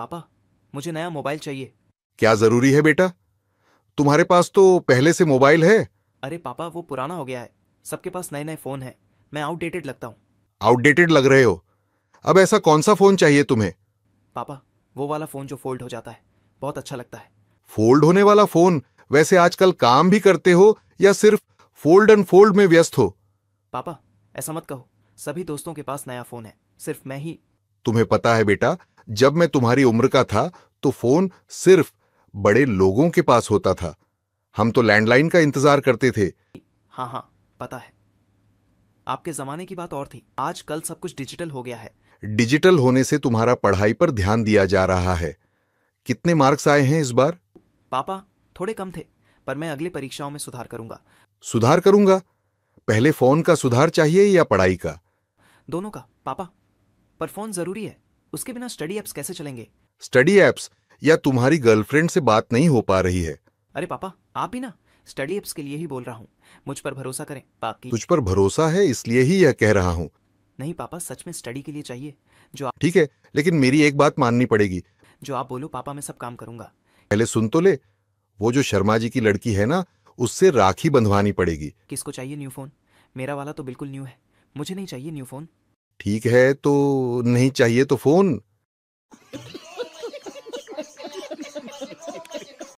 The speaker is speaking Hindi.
पापा मुझे नया मोबाइल चाहिए। क्या ज़रूरी है बेटा? तुम्हारे पास तो पहले से मोबाइल है। अरे पापा वो पुराना हो गया है। सबके पास नए नए फ़ोन है। मैं आउटडेटेड लगता हूँ। आउटडेटेड लग रहे हो। अब ऐसा कौन सा फ़ोन चाहिए तुम्हें? पापा वो वाला फ़ोन जो फोल्ड हो जाता है बहुत अच्छा लगता है। फोल्ड होने वाला फ़ोन? वैसे आजकल काम भी करते हो या सिर्फ़ फोल्ड एंड फोल्ड में व्यस्त हो? पापा ऐसा मत कहो। सभी दोस्तों के पास नया फ़ोन है। सिर्फ़ मैं ही। तुम्हें पता है बेटा जब मैं तुम्हारी उम्र का था तो फ़ोन सिर्फ़ बड़े लोगों के पास होता था। हम तो लैंडलाइन का इंतज़ार करते थे। हाँ हाँ पता है। आपके जमाने की बात और थी। आज कल सब कुछ डिजिटल हो गया है। डिजिटल होने से तुम्हारा पढ़ाई पर ध्यान दिया जा रहा है। कितने मार्क्स आए हैं इस बार? पापा थोड़े कम थे पर मैं अगली परीक्षाओं में सुधार करूँगा। सुधार करूँगा? पहले फ़ोन का सुधार चाहिए या पढ़ाई का? दोनों का पापा। पर फ़ोन ज़रूरी है। उसके बिना स्टडी एप्स कैसे चलेंगे? स्टडी एप्स या तुम्हारी गर्लफ्रेंड से बात नहीं हो पा रही है? अरे पापा आप भी ना स्टडी एप्स के लिए ही बोल रहा हूँ। मुझ पर भरोसा करें बाकी तुझ पर भरोसा है इसलिए ही यह कह रहा हूँ। नहीं पापा सच में स्टडी के लिए चाहिए। जो आप ठीक है लेकिन मेरी एक बात माननी पड़ेगी। जो आप बोलो पापा मैं सब काम करूँगा। पहले सुन तो ले वो जो शर्मा जी की लड़की है ना उससे राखी बंधवानी पड़ेगी। किसको चाहिए न्यू फ़ोन? मेरा वाला तो बिल्कुल न्यू है। मुझे नहीं चाहिए न्यू फ़ोन। ठीक है तो नहीं चाहिए तो फ़ोन।